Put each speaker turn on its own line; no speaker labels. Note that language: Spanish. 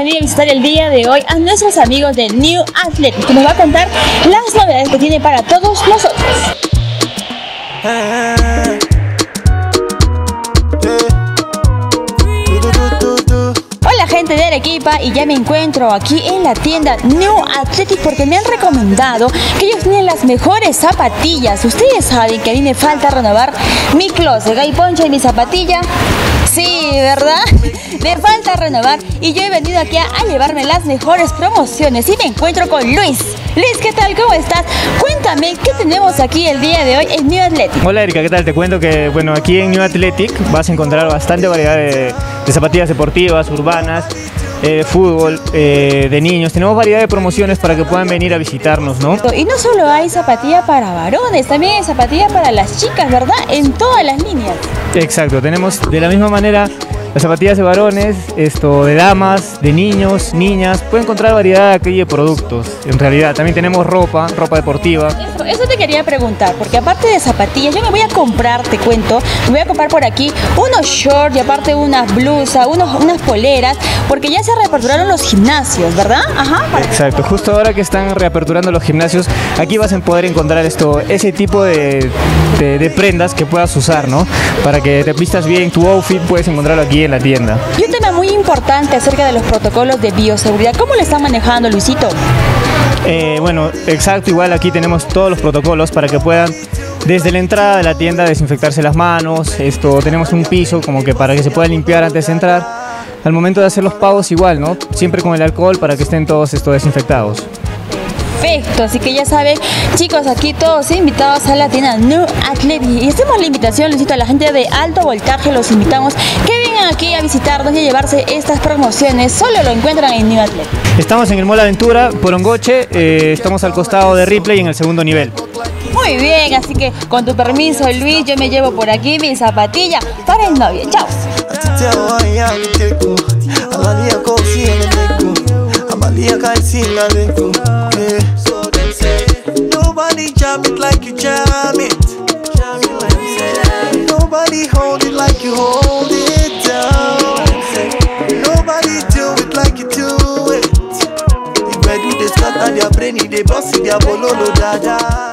hemos a visitar el día de hoy a nuestros amigos de New Athletic, que nos va a contar las novedades que tiene para todos nosotros. Gente de Arequipa y ya me encuentro aquí en la tienda New Athletic porque me han recomendado que ellos tienen las mejores zapatillas. Ustedes saben que a mí me falta renovar mi closet. Hay poncha y mi zapatilla. Sí, ¿verdad? Me falta renovar y yo he venido aquí a llevarme las mejores promociones y me encuentro con Luis. Luis, ¿qué tal? ¿Cómo estás? Cuéntame, ¿qué tenemos aquí el día de hoy en New Athletic?
Hola Erika, ¿qué tal? Te cuento que bueno, aquí en New Athletic vas a encontrar bastante variedad de, de zapatillas deportivas, urbanas, eh, fútbol, eh, de niños. Tenemos variedad de promociones para que puedan venir a visitarnos, ¿no?
Y no solo hay zapatilla para varones, también hay zapatilla para las chicas, ¿verdad? En todas las líneas.
Exacto, tenemos de la misma manera las zapatillas de varones, esto de damas, de niños, niñas. Pueden encontrar variedad aquí de productos. En realidad, también tenemos ropa, ropa deportiva.
Eso, eso te quería preguntar, porque aparte de zapatillas, yo me voy a comprar, te cuento, me voy a comprar por aquí unos shorts y aparte unas blusas, unos, unas poleras, porque ya se reaperturaron los gimnasios, ¿verdad? Ajá. para-
Exacto, justo ahora que están reaperturando los gimnasios, aquí vas a poder encontrar esto, ese tipo de, de- de prendas que puedas usar, ¿no? Para que te vistas bien, tu outfit puedes encontrarlo aquí en la tienda.
Y un tema muy importante acerca de los protocolos de bioseguridad. ¿Cómo le están manejando, Luisito?
Eh, bueno, exacto, igual aquí tenemos todos los protocolos para que puedan desde la entrada de la tienda desinfectarse las manos, esto tenemos un piso como que para que se pueda limpiar antes de entrar. Al momento de hacer los pagos igual, ¿no? Siempre con el alcohol para que estén todos estos desinfectados.
Perfecto, así que ya saben, chicos, aquí todos invitados a la tienda New Athletic. Y hacemos la invitación, Luisito, a la gente de alto voltaje, los invitamos que visitarnos y llevarse estas promociones. Solo lo encuentran en New Athletic.
Estamos en el Mall Aventura, Porongoche, eh, estamos al costado de Ripley en el segundo nivel.
Muy bien, así que con tu permiso, Luis, yo me llevo por aquí mi zapatilla para el novio. Chao.
Nobody jam it like you Jam their brain, they it, their bololo dada